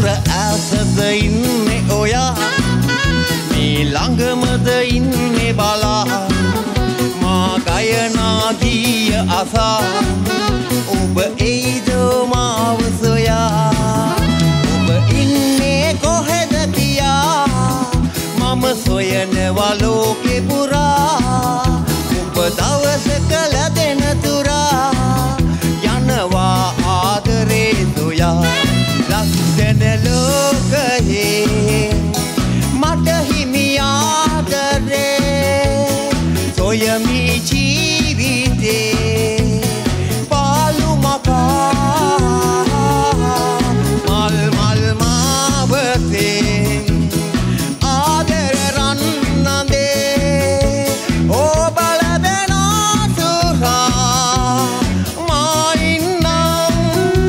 දුර ඇසද ඉන්නේ ඔයා? මේ ළඟමද ඉන්නේ බලා? මා ගයනා ගීය අසා? ඔබ එයිද මාව සොයා? ඔබ ඉන්නේ කොහෙද කියා මම සොයනවා ලෝකෙ පුරා. ඔබ දවසක හිතන ලෝකයේ මට හිමි ආදරේ සොයමි ජීවිතේ.